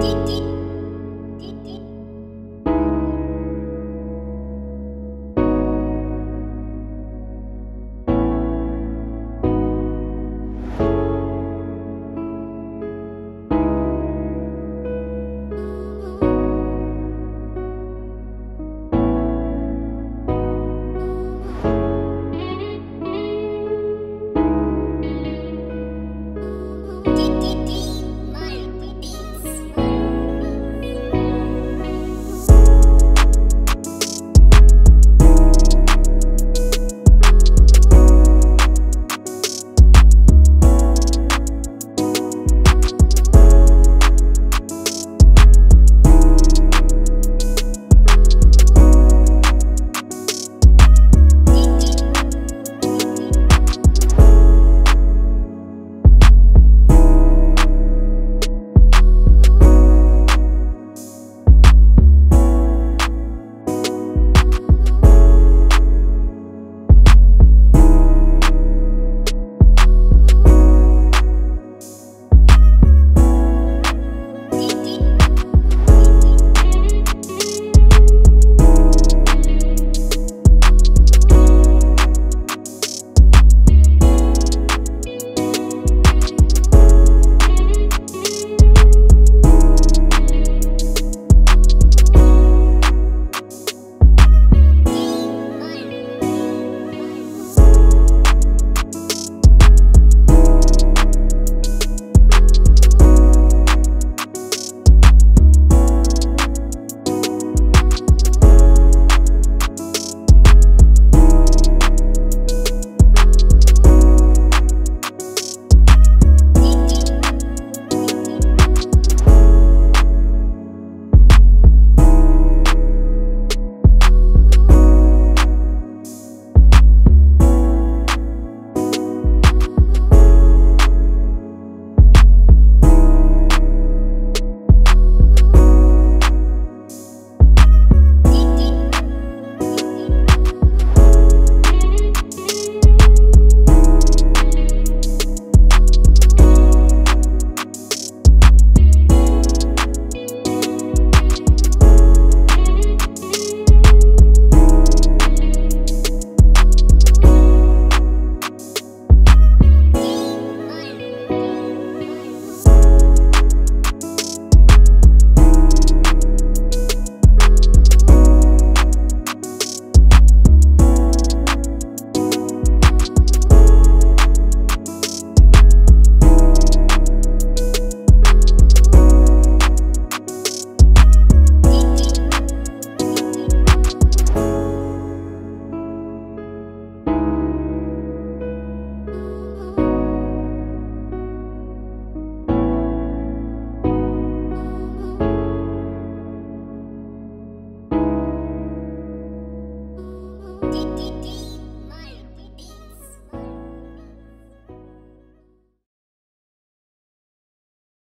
ティティティテ